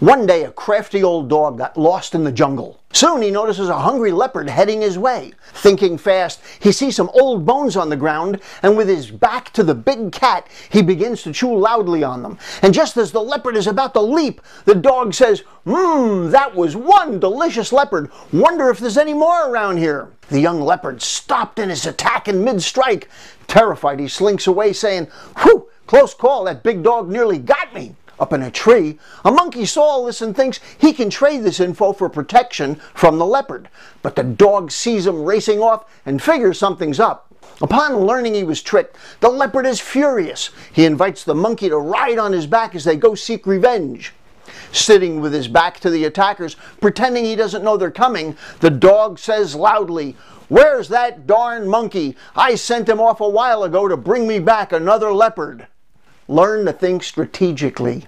One day, a crafty old dog got lost in the jungle. Soon he notices a hungry leopard heading his way. Thinking fast, he sees some old bones on the ground, and with his back to the big cat, he begins to chew loudly on them. And just as the leopard is about to leap, the dog says, Mmm, that was one delicious leopard. Wonder if there's any more around here. The young leopard stopped in his attack in mid strike. Terrified, he slinks away, saying, Whew, close call, that big dog nearly got me up in a tree, a monkey saw all this and thinks he can trade this info for protection from the leopard. But the dog sees him racing off and figures something's up. Upon learning he was tricked, the leopard is furious. He invites the monkey to ride on his back as they go seek revenge. Sitting with his back to the attackers, pretending he doesn't know they're coming, the dog says loudly, Where's that darn monkey? I sent him off a while ago to bring me back another leopard. Learn to think strategically.